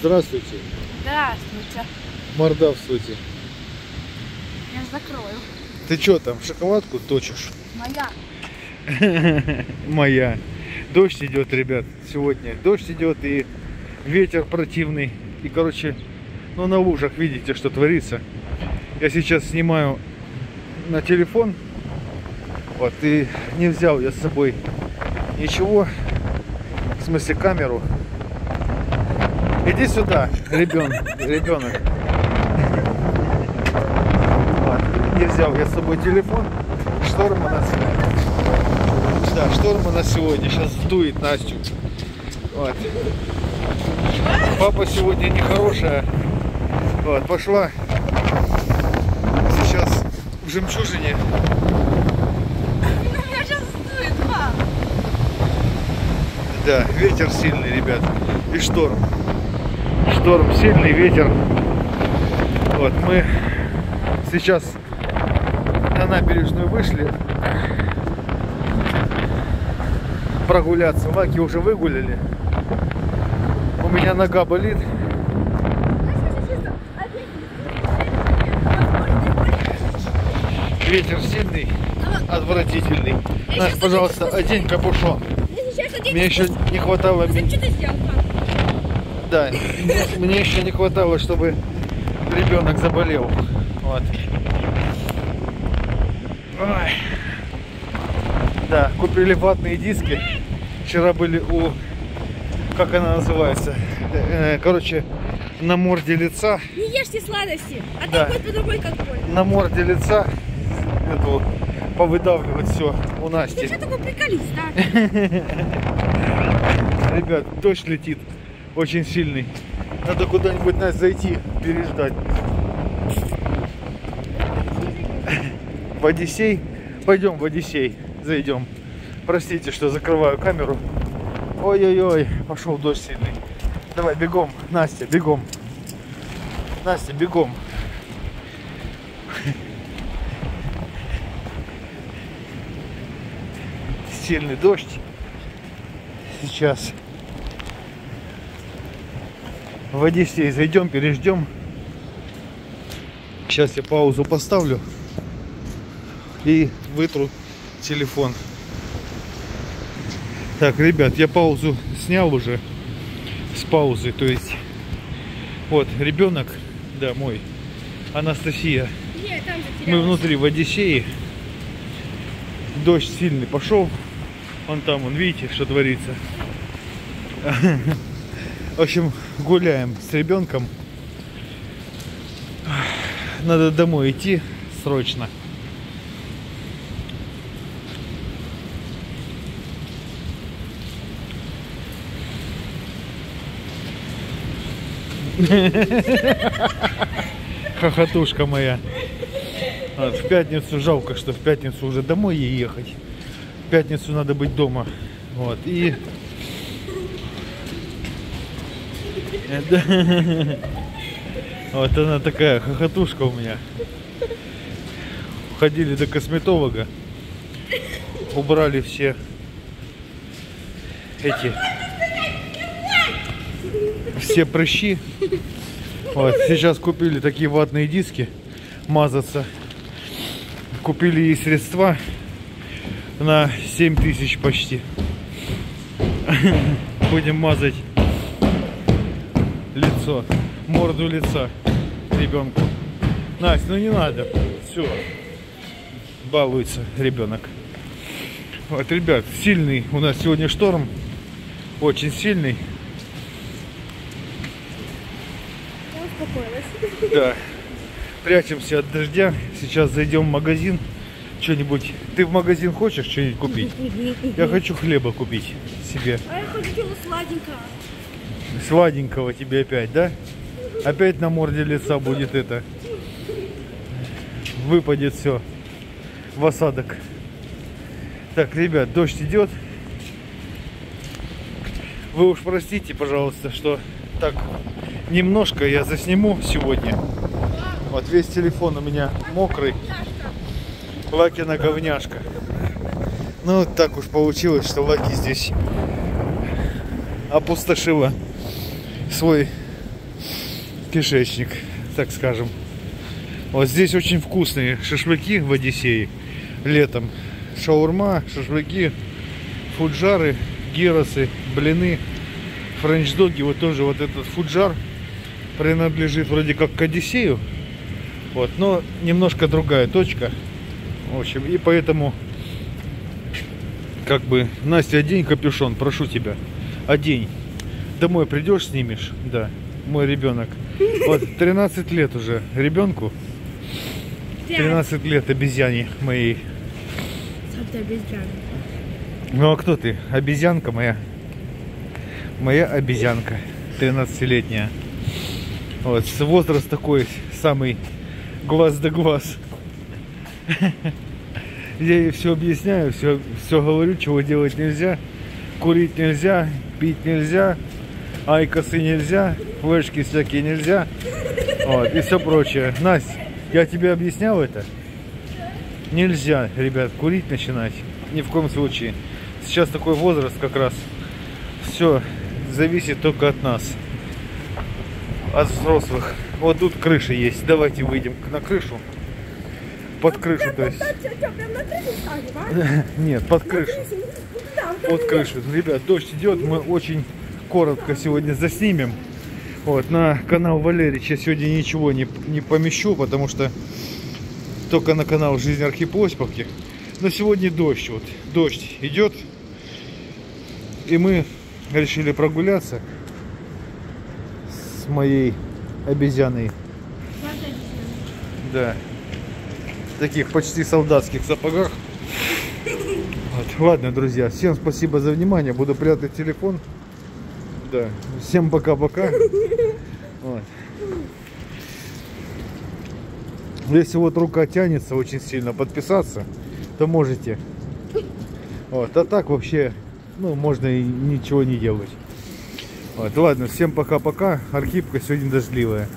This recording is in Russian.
Здравствуйте. Здравствуйте. Мордавствуйте. Я закрою. Ты что там, шоколадку точишь? Моя. Моя. Дождь идет, ребят, сегодня. Дождь идет и ветер противный. И, короче, ну на лужах видите, что творится. Я сейчас снимаю на телефон. Вот, и не взял я с собой ничего. В смысле камеру. Иди сюда, ребенок. Ребенок. Не взял я с собой телефон. Шторм у нас. Да, шторм у нас сегодня. Сейчас дует Настю. Вот. Папа сегодня нехорошая. Вот, пошла. Сейчас в жемчужине. Ну. Да, ветер сильный, ребят. И шторм. Шторм, сильный ветер. Вот, мы сейчас на набережную вышли прогуляться. Лаки уже выгуляли. У меня нога болит. Ветер сильный, отвратительный. Настя, пожалуйста, одень капюшон. Мне еще не хватало... Пап? Да, мне, еще не хватало, чтобы ребенок заболел. Вот. Ой. Да, купили ватные диски. Вчера были у... Как она называется? Э, Короче, на морде лица. Не ешьте сладости, а Да. то будет по-другому как больно. На морде лица. Эту, повыдавливать все у Ты Насти. что такой приколист, да? Ребят, дождь летит очень сильный. Надо куда-нибудь нас зайти, переждать. В Одиссей? Пойдем в Одиссей, зайдем. Простите, что закрываю камеру. Ой-ой-ой, пошел дождь сильный. Давай, бегом, Настя, бегом. Настя, бегом. Сильный дождь. Сейчас в Одиссей зайдем, переждем. Сейчас я паузу поставлю и вытру телефон. Так, ребят, я паузу снял уже с паузы, то есть вот ребенок, да, мой, Анастасия. Нет, Мы внутри в Одиссее. Дождь сильный пошел. Вон там, вон, видите, что творится. В общем, гуляем с ребенком. Надо домой идти срочно. Хохотушка моя. Вот, в пятницу жалко, что в пятницу уже домой ей ехать. В пятницу надо быть дома. Вот. И Это- Вот она такая хохотушка у меня. Ходили до косметолога. Убрали все эти все прыщи. Вот, сейчас купили такие ватные диски мазаться. Купили ей средства на 7 тысяч почти. Будем мазать лицо, морду лица ребенку. Настя, ну не надо. Все. Балуется ребенок. Вот, ребят, сильный у нас сегодня шторм. Очень сильный. Да. Прячемся от дождя. Сейчас зайдем в магазин. Что-нибудь. Ты в магазин хочешь что-нибудь купить? Я хочу хлеба купить себе. А я хочу сладенького. Сладенького тебе опять, да? Опять на морде лица будет это. Выпадет все в осадок. Так, ребят, дождь идет. Вы уж простите, пожалуйста, что так немножко я засниму сегодня. Вот весь телефон у меня мокрый. Лакина говняшка. Ну, так уж получилось, что Лаки здесь опустошила свой кишечник, так скажем. Вот здесь очень вкусные шашлыки в Одиссее летом. Шаурма, шашлыки, фуджары, гиросы, блины, френч-доги. Вот тоже вот этот фуджар принадлежит вроде как к Одиссею. Вот, но немножко другая точка. В общем, и поэтому как бы, Настя, одень капюшон, прошу тебя, одень. Домой придешь, снимешь, да, мой ребенок. Вот, 13 лет уже ребенку, 13 лет обезьяне моей. Сам ты обезьяна. Ну а кто ты? Обезьянка моя. Моя обезьянка, 13-летняя. Вот, с- возраст такой, самый глаз да глаз. Я ей все объясняю, все, все говорю, чего делать нельзя. Курить нельзя, пить нельзя, айкосы нельзя, флешки всякие нельзя. Вот, и все прочее. Настя, я тебе объяснял это? Нельзя, ребят, курить начинать. Ни в коем случае. Сейчас такой возраст как раз. Все зависит только от нас. От взрослых. Вот тут крыша есть. Давайте выйдем на крышу. Под крышу, то есть. А? Нет, под крышу. Да, Под крышу. Ребят, дождь идет. Мы очень коротко сегодня заснимем. Вот, на канал Валерича сегодня ничего не, не помещу, потому что только на канал Жизнь Архипосповки. Но сегодня дождь, вот, дождь идет. И мы решили прогуляться с моей обезьяной. Да. В таких почти солдатских сапогах. Вот. Ладно, друзья, всем спасибо за внимание. Буду прятать телефон. Да. Всем пока-пока. Вот. Если вот рука тянется очень сильно подписаться, то можете. Вот. А так вообще, ну, можно и ничего не делать. Вот. Ладно, всем пока-пока. Архипка сегодня дождливая.